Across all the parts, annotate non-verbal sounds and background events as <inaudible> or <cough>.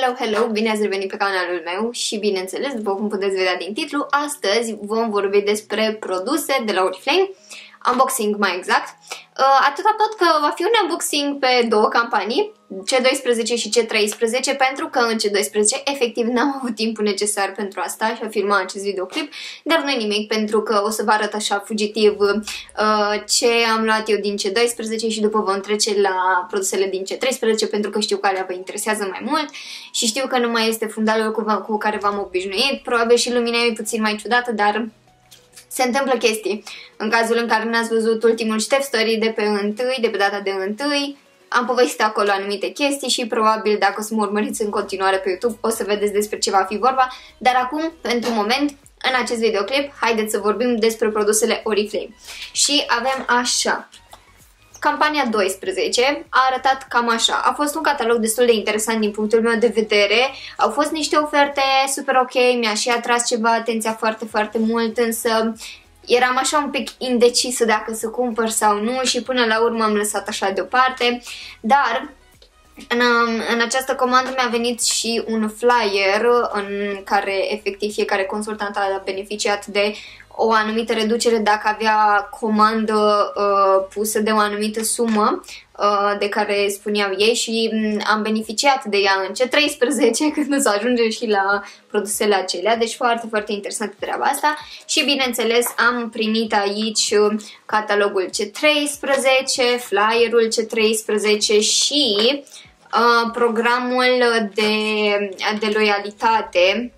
Hello, hello! Bine ați revenit pe canalul meu și bineînțeles, după cum puteți vedea din titlu, astăzi vom vorbi despre produse de la Oriflame, unboxing mai exact. Uh, atâta tot că va fi un unboxing pe două campanii, C12 și C13, pentru că în C12 efectiv n-am avut timpul necesar pentru asta și a filma acest videoclip, dar nu e nimic pentru că o să vă arăt așa fugitiv uh, ce am luat eu din C12 și după vom trece la produsele din C13 pentru că știu că alea vă interesează mai mult și știu că nu mai este fundalul cu, cu care v-am obișnuit, probabil și lumina e puțin mai ciudată, dar se întâmplă chestii. În cazul în care n-ați văzut ultimul Step Story de pe 1, de pe data de 1, am povestit acolo anumite chestii și probabil dacă o să mă urmăriți în continuare pe YouTube o să vedeți despre ce va fi vorba, dar acum, pentru moment, în acest videoclip, haideți să vorbim despre produsele Oriflame. Și avem așa, Campania 12 a arătat cam așa. A fost un catalog destul de interesant din punctul meu de vedere. Au fost niște oferte super ok, mi-a și atras ceva atenția foarte, foarte mult, însă eram așa un pic indecisă dacă să cumpăr sau nu și până la urmă am lăsat așa deoparte. Dar în, în această comandă mi-a venit și un flyer în care efectiv fiecare consultant a beneficiat de o anumită reducere dacă avea comandă uh, pusă de o anumită sumă uh, de care spuneau ei și um, am beneficiat de ea în C13 <laughs> când o să ajungem și la produsele acelea, deci foarte, foarte interesantă treaba asta. Și bineînțeles am primit aici catalogul C13, flyerul C13 și uh, programul de, de loialitate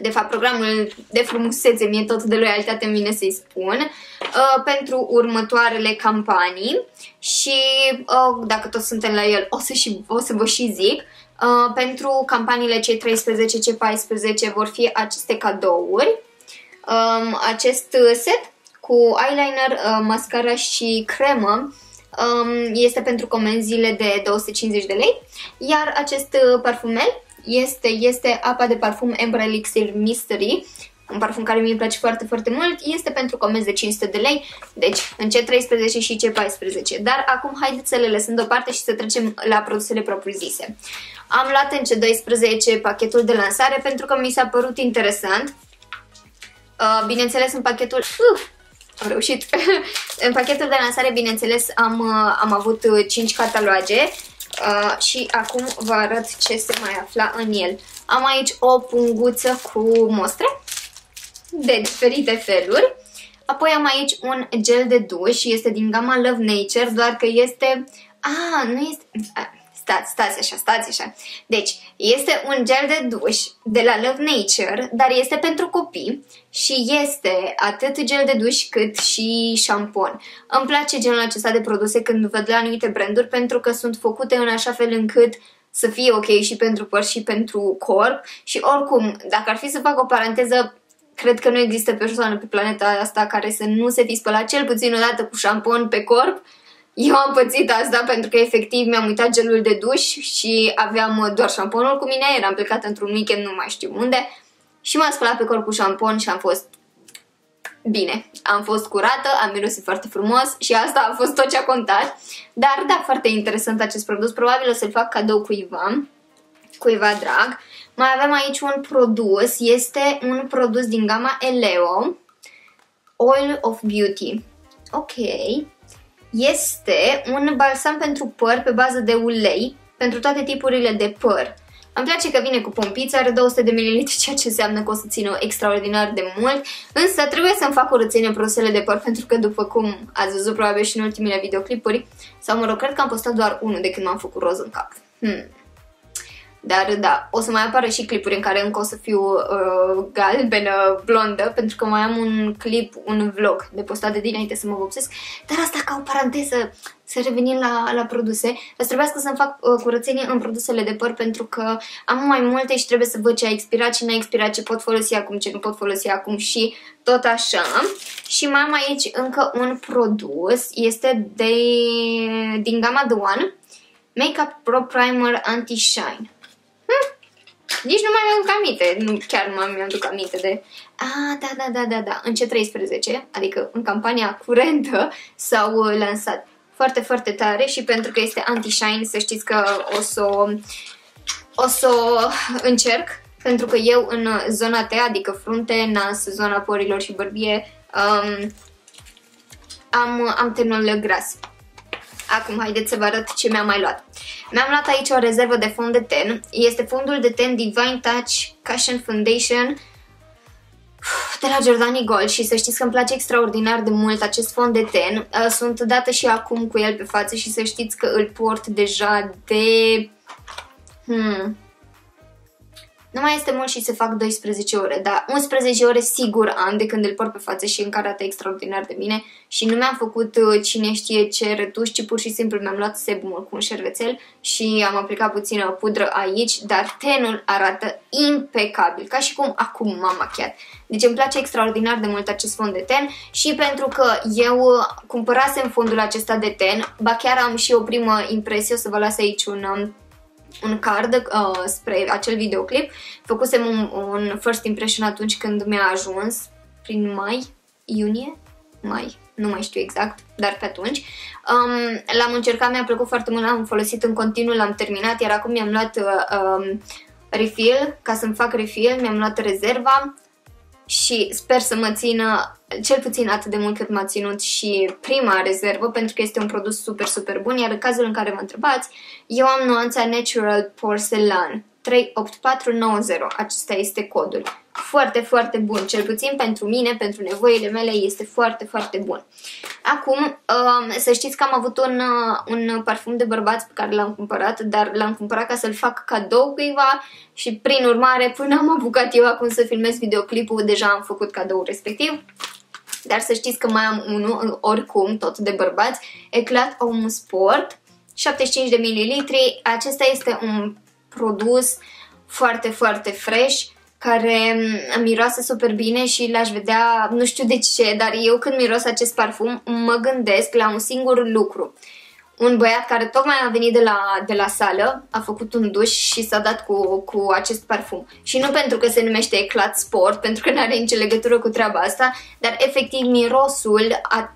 de fapt programul de frumusețe, mie tot de loialitate mine să-i spun, uh, pentru următoarele campanii. Și uh, dacă toți suntem la el o să, și, o să vă și zic, uh, pentru campaniile C13, C14 vor fi aceste cadouri, um, acest set cu eyeliner, uh, mascara și cremă um, este pentru comenzile de 250 de lei, iar acest uh, parfumel este, este apa de parfum Amber Elixir Mystery, un parfum care mi-e place foarte, foarte mult, este pentru comenzi de 500 de lei, deci în C13 și C14. Dar acum haideți să le lăsăm deoparte și să trecem la produsele propriu-zise. Am luat în C12 pachetul de lansare pentru că mi s-a părut interesant. Uh, bineînțeles, în pachetul... Uh, am reușit! <laughs> în pachetul de lansare, bineînțeles, am, uh, am avut 5 cataloage Uh, și acum vă arăt ce se mai afla în el. Am aici o punguță cu mostre de diferite feluri. Apoi am aici un gel de duș, este din gama Love Nature, doar că este... Ah, nu este stați, stați așa, stați așa. Deci, este un gel de duș de la Love Nature, dar este pentru copii și este atât gel de duș cât și șampon. Îmi place genul acesta de produse când văd la anumite branduri pentru că sunt făcute în așa fel încât să fie ok și pentru păr și pentru corp și oricum, dacă ar fi să fac o paranteză, cred că nu există persoană pe planeta asta care să nu se fi spălat cel puțin o dată cu șampon pe corp eu am pățit asta pentru că efectiv mi-am uitat gelul de duș și aveam uh, doar șamponul cu mine, eram plecat într-un weekend, nu mai știu unde, și m-am spălat pe corp cu șampon și am fost bine. Am fost curată, am mirosit foarte frumos și asta a fost tot ce a contat. Dar da, foarte interesant acest produs, probabil o să-l fac cadou cuiva, cuiva drag. Mai avem aici un produs, este un produs din gama Eleo, Oil of Beauty. Ok, este un balsam pentru păr pe bază de ulei pentru toate tipurile de păr. Îmi place că vine cu pompiță, are 200 de ml, <laughs> ceea ce înseamnă că o să țină extraordinar de mult, însă trebuie să-mi fac curățenie produsele de păr <laughs> pentru că după cum ați văzut probabil și în ultimele videoclipuri, sau mă rog, cred că am postat doar unul de când m-am făcut roz în cap. Hmm. Dar da, o să mai apară și clipuri în care încă o să fiu uh, galbenă, blondă, pentru că mai am un clip, un vlog de postat de dinainte să mă vopsesc. Dar asta ca o paranteză, să revenim la, la produse. O să trebuiască să-mi fac uh, curățenie în produsele de păr pentru că am mai multe și trebuie să văd ce a expirat, ce n-a expirat, ce pot folosi acum, ce nu pot folosi acum și tot așa. Și mai am aici încă un produs, este de, din gama The One, Makeup Pro Primer Anti-Shine. Nici nu mai mi-aduc aminte, nu, chiar nu mai mi-aduc aminte de... Ah, da, da, da, da, da, în C13, adică în campania curentă, s-au uh, lansat foarte, foarte tare și pentru că este anti-shine, să știți că o să o să o încerc pentru că eu în zona T, adică frunte, nas, zona porilor și bărbie, um, am, am tenul gras. Acum, haideți să vă arăt ce mi-am mai luat. Mi-am luat aici o rezervă de fond de ten. Este fondul de ten Divine Touch Cushion Foundation de la Giordani Gold și să știți că îmi place extraordinar de mult acest fond de ten. Uh, sunt dată și acum cu el pe față și să știți că îl port deja de... Hmm, nu mai este mult și se fac 12 ore, dar 11 ore sigur am de când îl port pe față și încă arată extraordinar de bine și nu mi-am făcut uh, cine știe ce retuș, ci pur și simplu mi-am luat sebumul cu un șervețel și am aplicat puțină pudră aici, dar tenul arată impecabil, ca și cum acum m-am machiat. Deci îmi place extraordinar de mult acest fond de ten și pentru că eu uh, cumpărasem fondul acesta de ten, ba chiar am și o primă impresie, o să vă las aici un um, un card uh, spre acel videoclip. Făcusem un, un first impression atunci când mi-a ajuns, prin mai, iunie, mai, nu mai știu exact, dar pe atunci. Um, l-am încercat, mi-a plăcut foarte mult, l-am folosit în continuu, l-am terminat, iar acum mi-am luat uh, um, refill, ca să-mi fac refill, mi-am luat rezerva și sper să mă țină cel puțin atât de mult cât m-a ținut și prima rezervă, pentru că este un produs super, super bun, iar în cazul în care mă întrebați, eu am nuanța Natural Porcelain 38490, acesta este codul. Foarte, foarte bun, cel puțin pentru mine, pentru nevoile mele, este foarte, foarte bun. Acum, um, să știți că am avut un, uh, un parfum de bărbați pe care l-am cumpărat, dar l-am cumpărat ca să-l fac cadou cuiva și prin urmare, până am apucat eu acum să filmez videoclipul, deja am făcut cadou respectiv. Dar să știți că mai am unul, oricum, tot de bărbați, Eclat Homme Sport, 75 de mililitri. Acesta este un produs foarte, foarte fresh, care mm, miroase super bine și l-aș vedea, nu știu de ce, dar eu când miros acest parfum mă gândesc la un singur lucru un băiat care tocmai a venit de la, de la sală, a făcut un duș și s-a dat cu, cu acest parfum. Și nu pentru că se numește Eclat Sport, pentru că nu are nicio legătură cu treaba asta, dar efectiv mirosul a,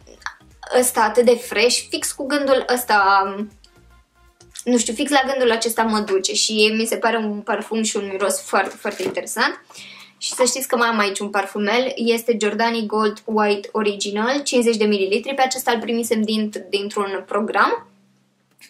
ăsta atât de fresh, fix cu gândul ăsta, nu știu, fix la gândul acesta mă duce și mi se pare un parfum și un miros foarte, foarte interesant. Și să știți că mai am aici un parfumel, este Giordani Gold White Original, 50 de ml, pe acesta îl primisem din, dintr-un program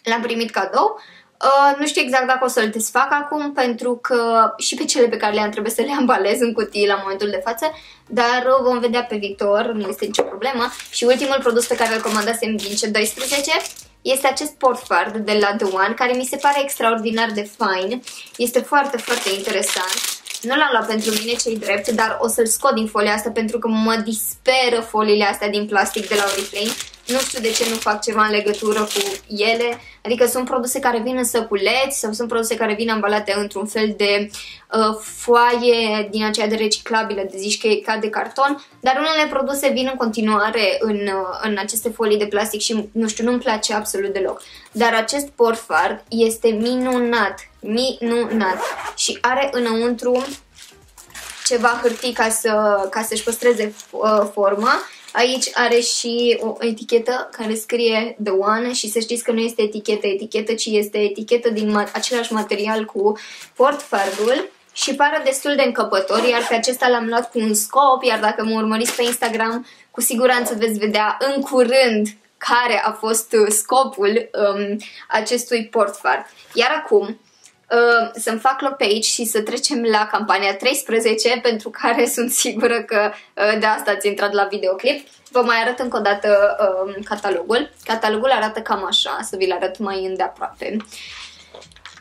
L-am primit cadou. Uh, nu știu exact dacă o să-l desfac acum, pentru că și pe cele pe care le-am trebuie să le ambalez în cutii la momentul de față, dar vom vedea pe viitor, nu este nicio problemă. Și ultimul produs pe care îl comandasem din C12 este acest portfard de la The One, care mi se pare extraordinar de fain. Este foarte, foarte interesant. Nu l-am luat pentru mine cei drept, dar o să-l scot din folia asta pentru că mă disperă foliile astea din plastic de la Oriflame. Nu știu de ce nu fac ceva în legătură cu ele. Adică sunt produse care vin în săculeți sau sunt produse care vin ambalate într-un fel de uh, foaie din aceea de reciclabilă, de zici că e ca de carton, dar unele produse vin în continuare în, uh, în aceste folii de plastic și, nu știu, nu-mi place absolut deloc. Dar acest porfard este minunat, minunat și are înăuntru ceva hârtii ca, să, ca să-și păstreze uh, forma Aici are și o etichetă care scrie The One și să știți că nu este etichetă etichetă, ci este etichetă din ma același material cu portfardul și pare destul de încăpător, iar pe acesta l-am luat cu un scop, iar dacă mă urmăriți pe Instagram, cu siguranță veți vedea în curând care a fost scopul um, acestui portfard. Iar acum, Uh, să-mi fac loc pe aici și să trecem la campania 13 pentru care <laughs> sunt sigură că uh, de asta ați intrat la videoclip. Vă mai arăt încă o dată uh, catalogul. Catalogul arată cam așa, să vi-l arăt mai îndeaproape.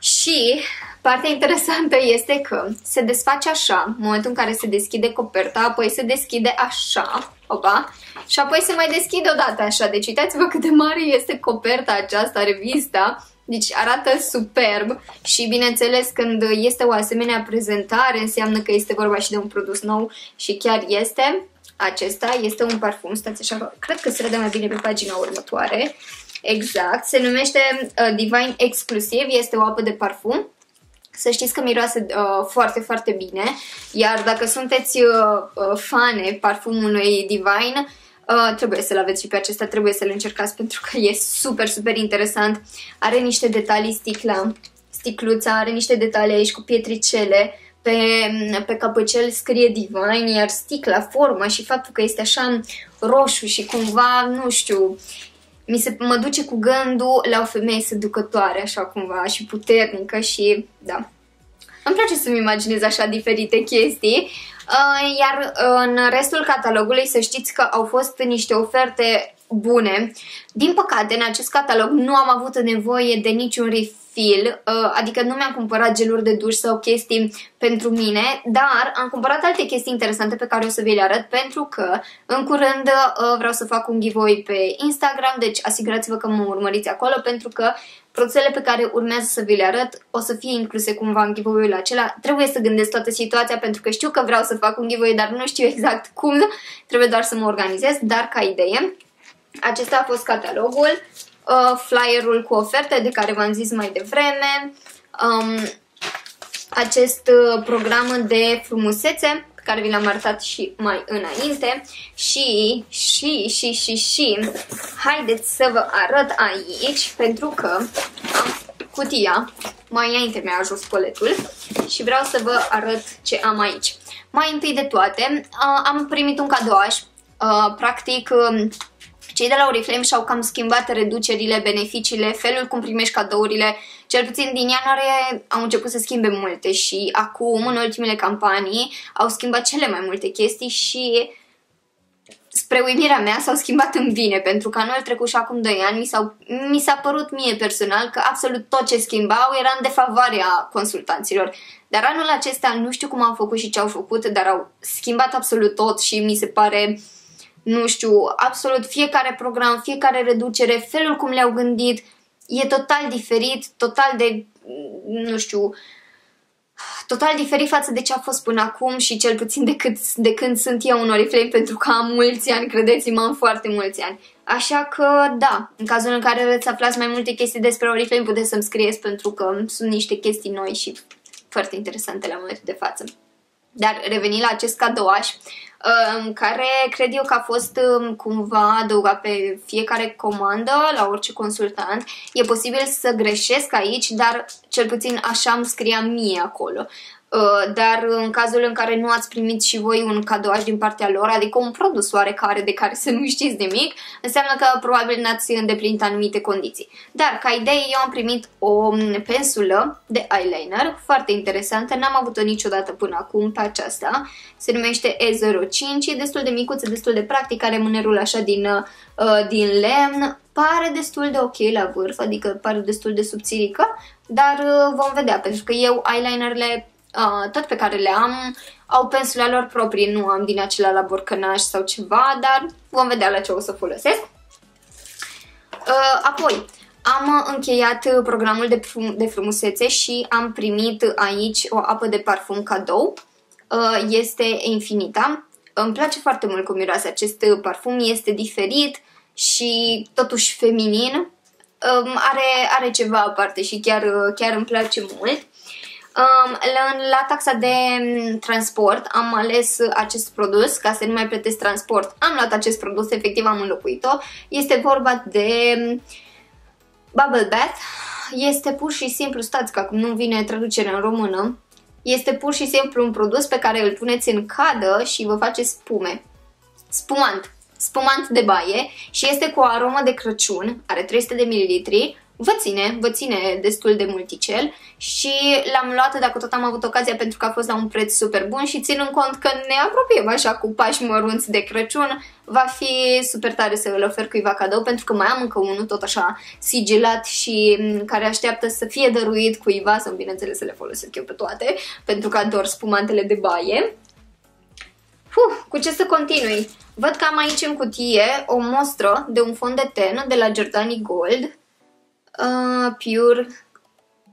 Și partea interesantă este că se desface așa, în momentul în care se deschide coperta, apoi se deschide așa, opa, și apoi se mai deschide odată așa. Deci uitați-vă cât de mare este coperta aceasta, revista, deci arată superb și bineînțeles când este o asemenea prezentare înseamnă că este vorba și de un produs nou și chiar este. Acesta este un parfum, stați așa, cred că se vede mai bine pe pagina următoare. Exact, se numește uh, Divine Exclusive, este o apă de parfum. Să știți că miroase uh, foarte, foarte bine, iar dacă sunteți uh, uh, fane parfumului Divine, Uh, trebuie să-l aveți și pe acesta, trebuie să-l încercați pentru că e super, super interesant. Are niște detalii sticla, sticluța are niște detalii aici cu pietricele, pe, pe capăcel scrie Divine, iar sticla, forma și faptul că este așa roșu și cumva, nu știu, mi se, mă duce cu gândul la o femeie seducătoare, așa cumva, și puternică și, da. Îmi place să-mi imaginez așa diferite chestii, uh, iar în restul catalogului să știți că au fost niște oferte bune. Din păcate, în acest catalog nu am avut nevoie de niciun refill, uh, adică nu mi-am cumpărat geluri de duș sau chestii pentru mine, dar am cumpărat alte chestii interesante pe care o să vi le arăt pentru că în curând uh, vreau să fac un giveaway pe Instagram, deci asigurați-vă că mă urmăriți acolo pentru că produsele pe care urmează să vi le arăt o să fie incluse cumva în giveaway-ul acela. Trebuie să gândesc toată situația pentru că știu că vreau să fac un giveaway, dar nu știu exact cum, trebuie doar să mă organizez, dar ca idee. Acesta a fost catalogul, uh, flyerul cu oferte de care v-am zis mai devreme, um, acest uh, program de frumusețe pe care vi l-am arătat și mai înainte și, și, și, și, și, haideți să vă arăt aici pentru că am cutia, mai înainte mi-a ajuns coletul și vreau să vă arăt ce am aici. Mai întâi de toate, uh, am primit un cadouaș, uh, practic uh, cei de la Oriflame și-au cam schimbat reducerile, beneficiile, felul cum primești cadourile. Cel puțin din ianuarie au început să schimbe multe și acum, în ultimele campanii, au schimbat cele mai multe chestii și spre uimirea mea s-au schimbat în bine, pentru că anul trecut și acum 2 ani mi s-a părut mie personal că absolut tot ce schimbau era în defavoarea consultanților. Dar anul acesta nu știu cum au făcut și ce au făcut, dar au schimbat absolut tot și mi se pare uh, nu știu, absolut fiecare program, fiecare reducere, felul cum le-au gândit, e total diferit, total de, nu știu, total diferit față de ce a fost până acum și cel puțin de, cât, de când sunt eu în Oriflame, pentru că am mulți ani, credeți-mă, am foarte mulți ani. Așa că, da, în cazul în care vreți să aflați mai multe chestii despre Oriflame, puteți să-mi scrieți pentru că sunt niște chestii noi și foarte interesante la momentul de față. Dar revenind la acest cadouaș, care cred eu că a fost um, cumva adăugat pe fiecare comandă la orice consultant. E posibil să greșesc aici, dar cel puțin așa îmi scria mie acolo. Uh, dar în cazul în care nu ați primit și voi un cadouaș din partea lor, adică un produs oarecare de care <laughs> să nu știți nimic, înseamnă că probabil n-ați îndeplinit anumite condiții. Dar, ca idee, eu am primit o pensulă de eyeliner foarte interesantă, n-am avut-o niciodată până acum pe aceasta, se numește E05, e destul de micuță, destul de practic, are mânerul așa din, uh, din lemn, pare destul de ok la vârf, adică pare destul de subțirică, dar uh, vom vedea, pentru că eu eyelinerele uh, tot pe care le am au pensule lor proprii, nu am din acelea la borcănaș sau ceva, dar vom vedea la ce o să folosesc. Uh, apoi, am încheiat programul de, frum de frumusețe și am primit aici o apă de parfum cadou. Uh, este Infinita. Îmi place foarte mult cum miroase acest parfum, este diferit și totuși feminin. Um, are, are ceva aparte și chiar, chiar îmi place mult. Um, la, la taxa de mm, transport am ales acest produs ca să nu mai plătesc transport. Am luat acest produs, efectiv am înlocuit-o. Este vorba de mm, Bubble Bath. Este pur și simplu, stați că acum nu vine traducerea în română, este pur și simplu un produs pe care îl puneți în cadă și vă face spume. Spumant. Spumant de baie și este cu o aromă de Crăciun, are 300 de ml, vă ține, vă ține destul de multicel și l-am luat dacă tot am avut ocazia pentru că a fost la un preț super bun și ținând cont că ne apropiem așa cu pași mărunți de Crăciun, va fi super tare să îl ofer cuiva cadou pentru că mai am încă unul tot așa sigilat și mm, care așteaptă să fie dăruit cuiva sau bineînțeles să le folosesc eu pe toate pentru că ador spumantele de baie. Uf, cu ce să continui? Văd că am aici în cutie o mostră de un fond de ten de la Giordani Gold uh, Pure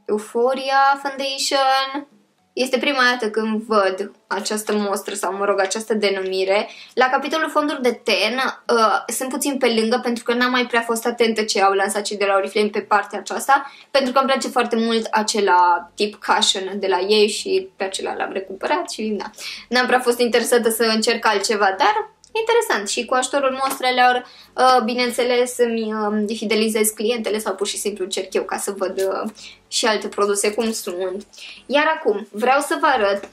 Euphoria Foundation. Este prima dată când văd această mostră sau, mă rog, această denumire. La capitolul fonduri de ten uh, sunt puțin pe lângă pentru că n-am mai prea fost atentă ce au lansat cei de la Oriflame pe partea aceasta pentru că îmi place foarte mult acela tip cushion de la ei și pe acela l-am recuperat și da, n-am prea fost interesată să încerc altceva, dar interesant și cu ajutorul mostrelor, uh, bineînțeles, îmi uh, fidelizez clientele sau pur și simplu încerc eu ca să văd uh, și alte produse cum sunt. Iar acum vreau să vă arăt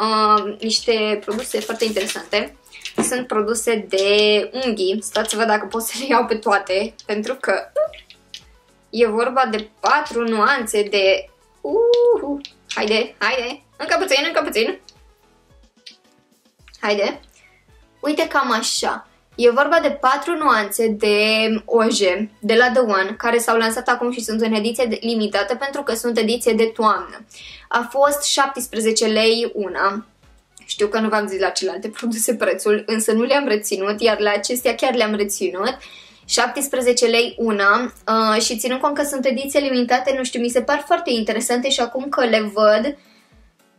uh, niște produse foarte interesante. Sunt produse de unghii. Stați să văd dacă pot să le iau pe toate, pentru că e vorba de patru nuanțe de... Uh, haide, haide, încă puțin, încă puțin. Haide. Uite cam așa. E vorba de patru nuanțe de oje de la The One, care s-au lansat acum și sunt în ediție limitată pentru că sunt ediție de toamnă. A fost 17 lei una. Știu că nu v-am zis la celelalte produse prețul, însă nu le-am reținut, iar la acestea chiar le-am reținut. 17 lei una uh, și ținând cont că sunt ediție limitate, nu știu, mi se par foarte interesante și acum că le văd,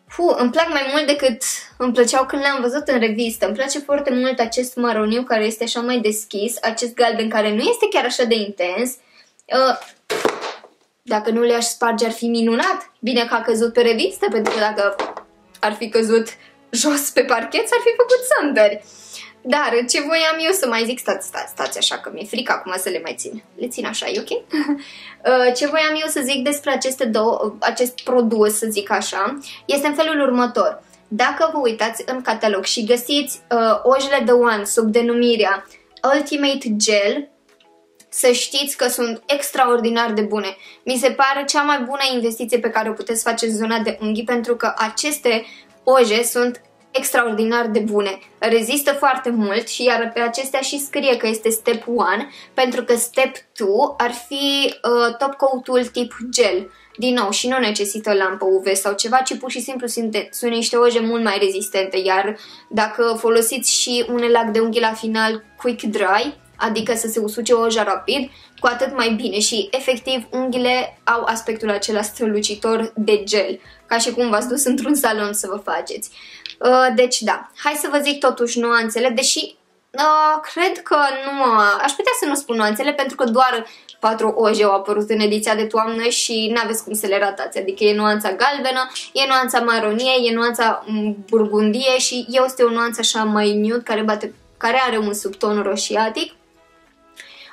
Fu, îmi plac mai mult decât îmi plăceau când le-am văzut în revistă. Îmi place foarte mult acest maroniu care este așa mai deschis, acest galben care nu este chiar așa de intens. Uh, dacă nu le-aș sparge ar fi minunat. Bine că a căzut pe revistă, pentru că dacă ar fi căzut jos pe parchet, s-ar fi făcut sândări. Dar ce voiam eu să mai zic, stați, stați, stați așa că mi-e frică acum să le mai țin. Le țin așa, e ok? <laughs> Uh, ce voiam eu să zic despre aceste două, acest produs, să zic așa, este în felul următor. Dacă vă uitați în catalog și găsiți uh, ojele de One sub denumirea Ultimate Gel, să știți că sunt extraordinar de bune. Mi se pare cea mai bună investiție pe care o puteți face în zona de unghii pentru că aceste oje sunt extraordinar de bune. Rezistă foarte mult și iar pe acestea și scrie că este step 1 pentru că step 2 ar fi uh, top coat-ul tip gel. Din nou, și nu necesită lampă UV sau ceva, ci pur și simplu sunt, sunt niște oje mult mai rezistente, iar dacă folosiți și un lac de unghi la final quick dry, adică să se usuce oja rapid, cu atât mai bine și efectiv unghiile au aspectul acela strălucitor de gel, ca și cum v-ați dus într-un salon să vă faceți. Uh, deci da, hai să vă zic totuși nuanțele, deși uh, cred că nu, aș putea să nu spun nuanțele pentru că doar patru oje au apărut în ediția de toamnă și n-aveți cum să le ratați, adică e nuanța galbenă, e nuanța maronie, e nuanța mm, burgundie și este o nuanță așa mai nude care, bate, care are un subton roșiatic.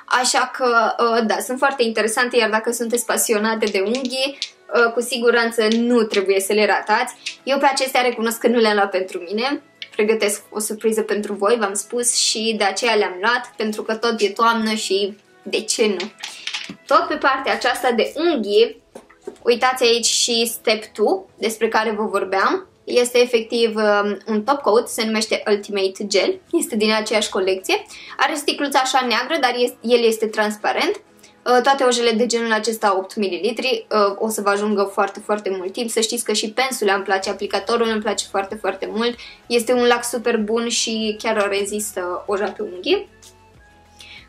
Așa că, uh, da, sunt foarte interesante, iar dacă sunteți pasionate de unghii, Uh, cu siguranță nu trebuie să le ratați. Eu pe acestea recunosc că nu le-am luat pentru mine, pregătesc o surpriză pentru voi, v-am spus, și de aceea le-am luat, pentru că tot e toamnă și de ce nu. Tot pe partea aceasta de unghii, uitați aici și Step 2, despre care vă vorbeam. Este efectiv um, un top coat, se numește Ultimate Gel, este din aceeași colecție. Are sticluța așa neagră, dar el este transparent Uh, toate ojele de genul acesta 8 ml uh, o să vă ajungă foarte, foarte mult timp. Să știți că și pensulea îmi place, aplicatorul îmi place foarte, foarte mult. Este un lac super bun și chiar o rezistă oja pe unghii.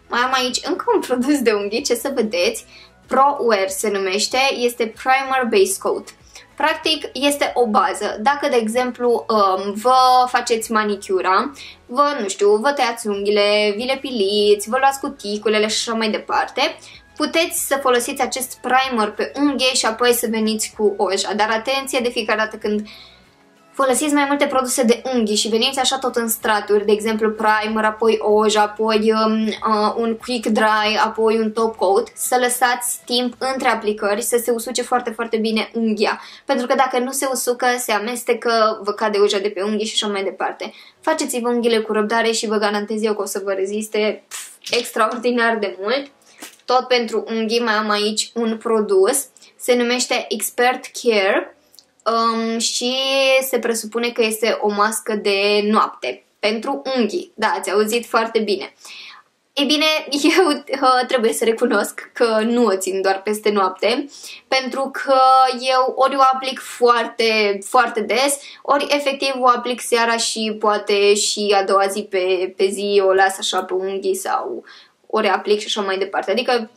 Mai am aici încă un produs de unghii, ce să vedeți. Pro Wear se numește, este Primer Base Coat. Practic este o bază. Dacă, de exemplu, um, vă faceți manicura, vă, nu știu, vă tăiați unghiile, vi le piliți, vă luați cuticulele și așa mai departe, puteți să folosiți acest primer pe unghie și apoi să veniți cu oja. Dar atenție de fiecare dată când folosiți mai multe produse de unghii și veniți așa tot în straturi, de exemplu primer, apoi oj, apoi um, uh, un quick dry, apoi un top coat, să lăsați timp între aplicări să se usuce foarte, foarte bine unghia. Pentru că dacă nu se usucă, se amestecă, vă cade oja de pe unghii și așa mai departe. Faceți-vă unghiile cu răbdare și vă garantez eu că o să vă reziste pf, extraordinar de mult. Tot pentru unghii mai am aici un produs, se numește Expert Care um, și se presupune că este o mască de noapte pentru unghii. Da, ați auzit foarte bine. Ei bine, <laughs> eu uh, trebuie să recunosc că nu o țin doar peste noapte, pentru că eu ori o aplic foarte, foarte des, ori efectiv o aplic seara și poate și a doua zi pe, pe zi o las așa pe unghii sau o reaplic și așa mai departe. Adică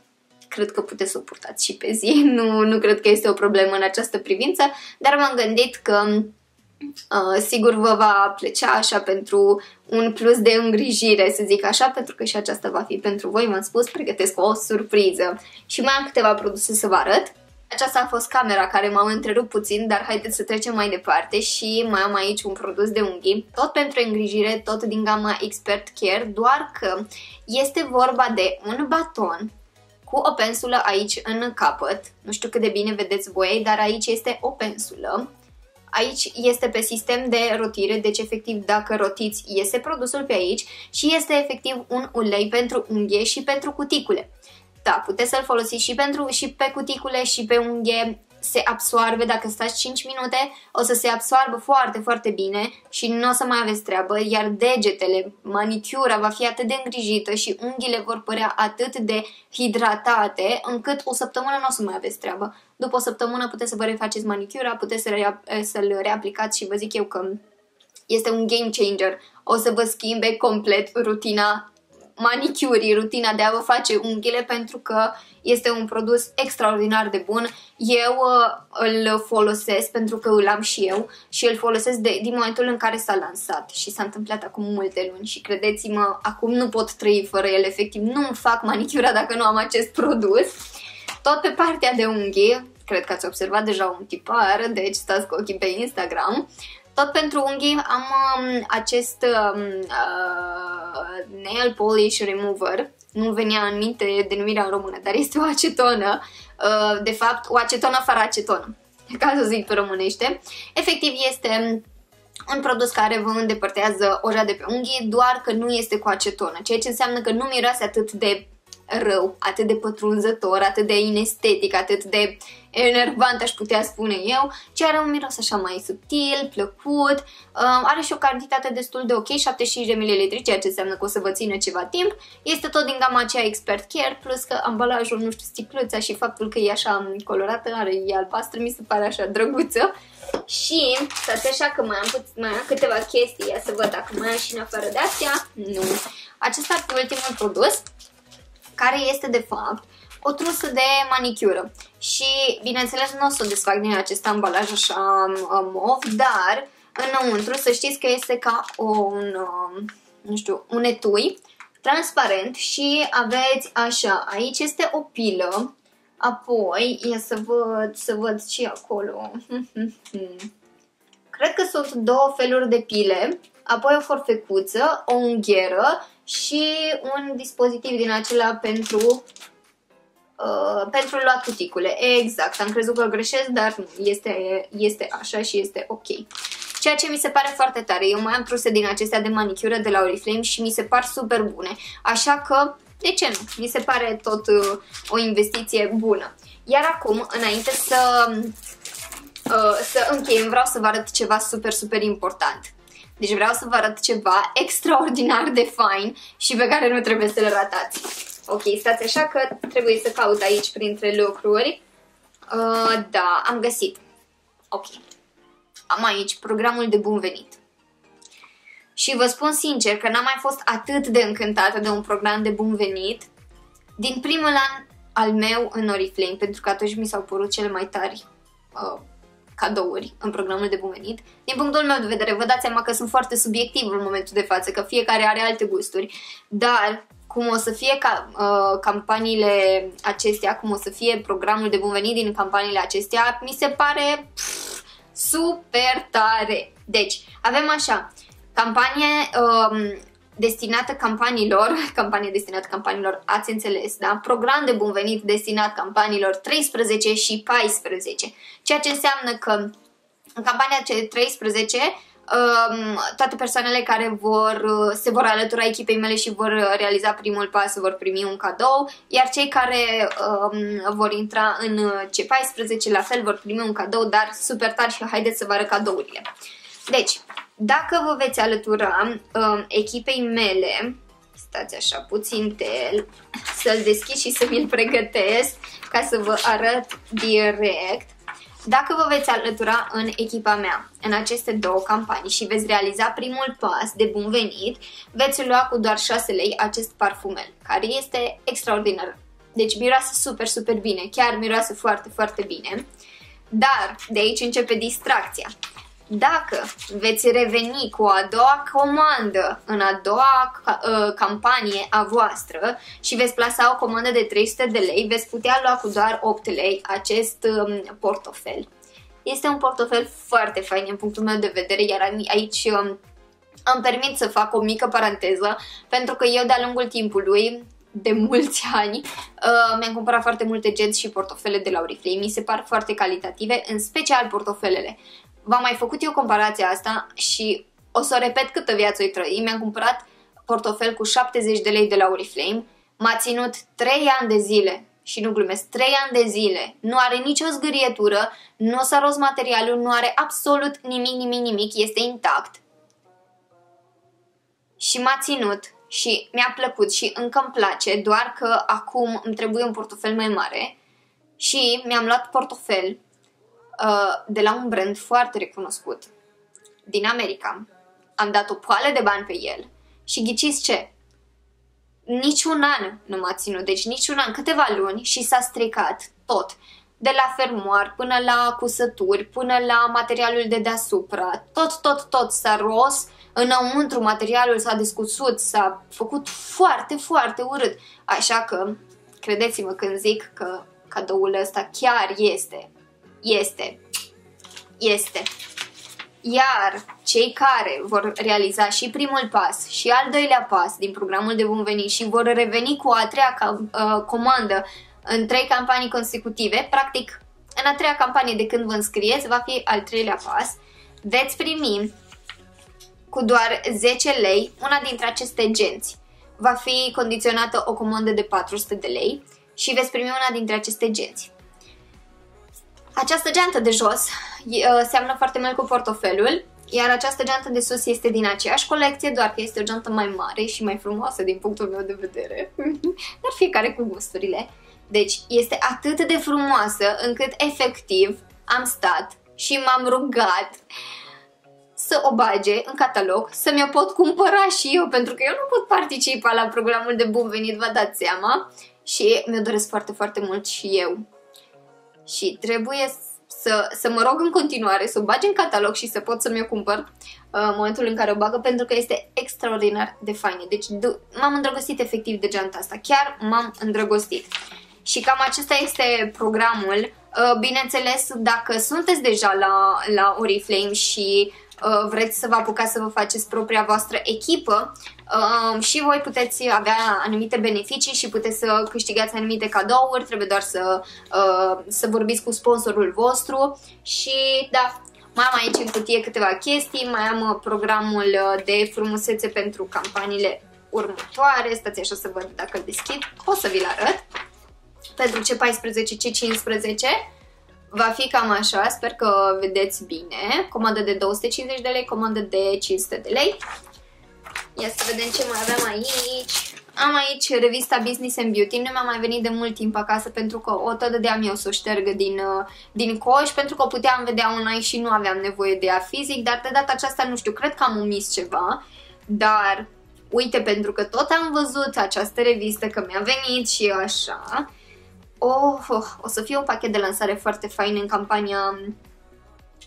cred că puteți să o purtați și pe zi, <laughs> nu, nu cred că este o problemă în această privință, dar m-am gândit că uh, sigur vă va plăcea așa pentru un plus de îngrijire, să zic așa, pentru că și aceasta va fi pentru voi, m-am spus, pregătesc o surpriză. Și mai am câteva produse să vă arăt. Aceasta a fost camera care m-a întrerupt puțin, dar haideți să trecem mai departe și mai am aici un produs de unghii, tot pentru îngrijire, tot din gama Expert Care, doar că este vorba de un baton cu o pensulă aici în capăt, nu știu cât de bine vedeți voi, dar aici este o pensulă. Aici este pe sistem de rotire, deci efectiv dacă rotiți iese produsul pe aici și este efectiv un ulei pentru unghie și pentru cuticule. Da, puteți să-l folosiți și, pentru, și pe cuticule și pe unghie, se absoarbe, dacă stați 5 minute, o să se absoarbă foarte, foarte bine și nu o să mai aveți treabă, iar degetele, manicura va fi atât de îngrijită și unghiile vor părea atât de hidratate, încât o săptămână nu o să mai aveți treabă. După o săptămână puteți să vă refaceți manicura, puteți să rea, să-l reaplicați și vă zic eu că este un game changer. O să vă schimbe complet rutina manicurii, rutina de a vă face unghiile pentru că este un produs extraordinar de bun. Eu uh, îl folosesc pentru că îl am și eu și îl folosesc de, din momentul în care s-a lansat și s-a întâmplat acum multe luni și credeți-mă, acum nu pot trăi fără el, efectiv nu îmi fac manicura dacă nu am acest produs. Tot pe partea de unghii, cred că ați observat deja un tipar, deci stați cu ochii pe Instagram, tot pentru unghii am um, acest um, uh, nail polish remover. Nu venea în minte denumirea în română, dar este o acetonă. Uh, de fapt, o acetonă fără acetonă, <laughs> ca să zic pe românește. Efectiv este un produs care vă îndepărtează ora de pe unghii, doar că nu este cu acetonă, ceea ce înseamnă că nu miroase atât de rău, atât de pătrunzător, atât de inestetic, atât de enervant, aș putea spune eu, ci are un miros așa mai subtil, plăcut, uh, are și o cantitate destul de ok, 75 de ml, ceea ce înseamnă că o să vă țină ceva timp. Este tot din gama aceea Expert Care, plus că ambalajul, nu știu, sticluța și faptul că e așa colorată, are e albastră, mi se pare așa drăguță. Și stați așa că mai am, puț- mai am câteva chestii, ia să văd dacă mai am și în afară de astea. Nu. Acesta ar fi ultimul produs care este de fapt o trusă de manicură. Și, bineînțeles, nu o să o desfac din acest ambalaj așa um, mov, dar înăuntru să știți că este ca un, um, nu știu, un etui transparent și aveți așa, aici este o pilă, apoi, ia să văd, să văd și acolo, <laughs> cred că sunt două feluri de pile, apoi o forfecuță, o ungheră și un dispozitiv din acela pentru uh, pentru luat cuticule. Exact, am crezut că greșesc, dar nu, este, este așa și este ok. Ceea ce mi se pare foarte tare. Eu mai am truse din acestea de manicură de la Oriflame și mi se par super bune. Așa că, de ce nu? Mi se pare tot uh, o investiție bună. Iar acum, înainte să, uh, să încheiem, vreau să vă arăt ceva super, super important. Deci vreau să vă arăt ceva extraordinar de fain și pe care nu trebuie să-l ratați. Ok, stați așa că trebuie să caut aici printre lucruri. Uh, da, am găsit. Ok. Am aici programul de bun venit. Și vă spun sincer că n-am mai fost atât de încântată de un program de bun venit din primul an al meu în Oriflame, pentru că atunci mi s-au părut cele mai tari uh, cadouri în programul de bun venit. Din punctul meu de vedere, vă dați seama că sunt foarte subiectiv în momentul de față, că fiecare are alte gusturi, dar cum o să fie ca, uh, campaniile acestea, cum o să fie programul de bun venit din campaniile acestea, mi se pare pff, super tare. Deci, avem așa, campanie uh, destinată campaniilor, <laughs> campanie destinată campaniilor, ați înțeles, da? Program de bun venit destinat campaniilor 13 și 14, ceea ce înseamnă că în campania 13 um, toate persoanele care vor, se vor alătura echipei mele și vor realiza primul pas vor primi un cadou, iar cei care um, vor intra în C14 la fel vor primi un cadou, dar super tare și haideți să vă arăt cadourile. Deci, dacă vă veți alătura um, echipei mele, stați așa puțin tel, să-l deschid și să mi-l pregătesc ca să vă arăt direct. Dacă vă veți alătura în echipa mea în aceste două campanii și veți realiza primul pas de bun venit, veți lua cu doar 6 lei acest parfumel, care este extraordinar. Deci miroase super, super bine, chiar miroase foarte, foarte bine. Dar de aici începe distracția. Dacă veți reveni cu a doua comandă în a doua uh, campanie a voastră și veți plasa o comandă de 300 de lei, veți putea lua cu doar 8 lei acest um, portofel. Este un portofel foarte fain în punctul meu de vedere, iar aici um, îmi permit să fac o mică paranteză, pentru că eu de-a lungul timpului de mulți <laughs> ani. Uh, mi-am cumpărat foarte multe genți și portofele de la Oriflame, mi se par foarte calitative, în special portofelele. V-am mai făcut eu comparația asta și o să o repet câtă viață o trăi. Mi-am cumpărat portofel cu 70 de lei de la Oriflame, m-a ținut 3 ani de zile și nu glumesc, 3 ani de zile, nu are nicio zgârietură, nu s-a rost materialul, nu are absolut nimic, nimic, nimic, este intact. Și m-a ținut și mi-a plăcut și încă îmi place, doar că acum îmi trebuie un portofel mai mare și mi-am luat portofel uh, de la un brand foarte recunoscut din America. Am dat o poală de bani pe el și ghiciți ce? Niciun an nu m-a ținut, deci niciun an, câteva luni și s-a stricat tot. De la fermoar până la cusături, până la materialul de deasupra, tot, tot, tot s-a ros înăuntru materialul s-a descusut, s-a făcut foarte, foarte urât. Așa că, credeți-mă când zic că cadoul ăsta chiar este, este, este. Iar cei care vor realiza și primul pas și al doilea pas din programul de bun venit și vor reveni cu a treia uh, comandă în trei campanii consecutive, practic în a treia campanie de când vă înscrieți va fi al treilea pas, veți primi cu doar 10 lei una dintre aceste genți. Va fi condiționată o comandă de 400 de lei și veți primi una dintre aceste genți. Această geantă de jos uh, seamănă foarte mult cu portofelul, iar această geantă de sus este din aceeași colecție, doar că este o geantă mai mare și mai frumoasă din punctul meu de vedere. <laughs> Dar fiecare cu gusturile. Deci este atât de frumoasă încât efectiv am stat și m-am rugat să o bage în catalog, să mi-o pot cumpăra și eu, pentru că eu nu pot participa la programul de bun venit, vă dați seama, și mi-o doresc foarte, foarte mult și eu. Și trebuie să, să mă rog în continuare să o bage în catalog și să pot să mi-o cumpăr uh, în momentul în care o bagă, pentru că este extraordinar de faină. Deci m-am îndrăgostit efectiv de geanta asta, chiar m-am îndrăgostit. Și cam acesta este programul. Uh, bineînțeles, dacă sunteți deja la, la Oriflame și Uh, vreți să vă apucați să vă faceți propria voastră echipă uh, și voi puteți avea anumite beneficii și puteți să câștigați anumite cadouri, trebuie doar să, uh, să vorbiți cu sponsorul vostru. Și da, mai am aici în cutie câteva chestii, mai am programul de frumusețe pentru campaniile următoare, stați așa să văd dacă îl deschid, o să vi-l arăt, pentru C14, C15, Va fi cam așa, sper că vedeți bine. Comandă de 250 de lei, comandă de 500 de lei. Ia să vedem ce mai avem aici. Am aici revista Business and Beauty, nu mi-a mai venit de mult timp acasă pentru că o tot dădeam eu să o șterg din, uh, din coș pentru că o puteam vedea online și nu aveam nevoie de ea fizic, dar de data aceasta nu știu, cred că am omis ceva, dar uite, pentru că tot am văzut această revistă, că mi-a venit și așa, Oh, oh, o să fie un pachet de lansare foarte fain în campania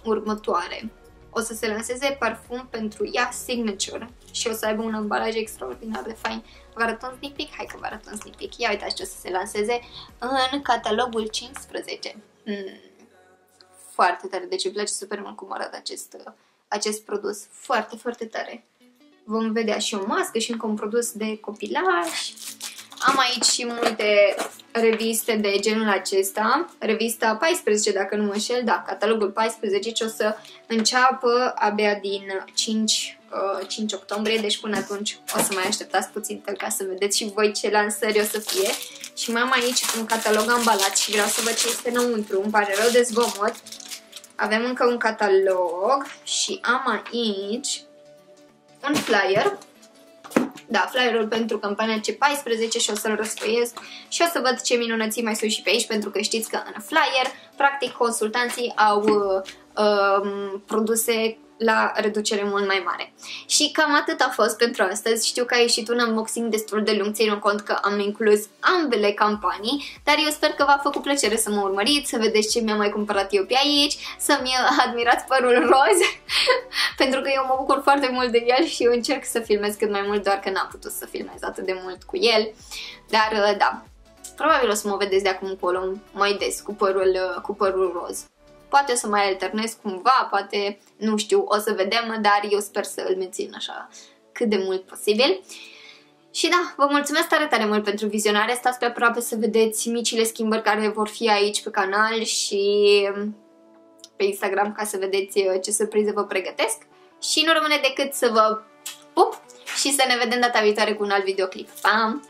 următoare. O să se lanseze parfum pentru ea Signature și o să aibă un ambalaj extraordinar de fain. Vă arăt un sneak peek? Hai că vă arăt un sneak peek. Ia uitați ce o să se lanseze în catalogul 15. Hmm. Foarte tare, deci îmi place super mult cum arată acest, acest produs. Foarte, foarte tare. Vom vedea și o mască și încă un produs de copilaj. Am aici și multe reviste de genul acesta, revista 14 dacă nu mă înșel, da, catalogul 14 ce o să înceapă abia din 5, uh, 5 octombrie, deci până atunci o să mai așteptați puțin ca să vedeți și voi ce lansări o să fie. Și mai am aici un catalog ambalat și vreau să văd ce este înăuntru, îmi pare rău de zgomot. Avem încă un catalog și am aici un flyer da, flyerul pentru campania C14 și o să-l răsfoiesc și o să văd ce minunății mai sunt și pe aici pentru că știți că în flyer, practic, consultanții au uh, um, produse la reducere mult mai mare. Și cam atât a fost pentru astăzi. Știu că a ieșit un unboxing destul de lung, ținând cont că am inclus ambele campanii, dar eu sper că v-a făcut plăcere să mă urmăriți, să vedeți ce mi-am mai cumpărat eu pe aici, să-mi admirați părul roz, <laughs> pentru că eu mă bucur foarte mult de el și eu încerc să filmez cât mai mult, doar că n-am putut să filmez atât de mult cu el. Dar da, probabil o să mă vedeți de acum încolo mai des cu părul, cu părul roz. Poate o să mai alternez cumva, poate, nu știu, o să vedem, dar eu sper să îl mențin așa cât de mult posibil. Și da, vă mulțumesc tare, tare mult pentru vizionare, stați pe aproape să vedeți micile schimbări care vor fi aici pe canal și pe Instagram ca să vedeți uh, ce surprize vă pregătesc. Și nu rămâne decât să vă pup și să ne vedem data viitoare cu un alt videoclip. Pa!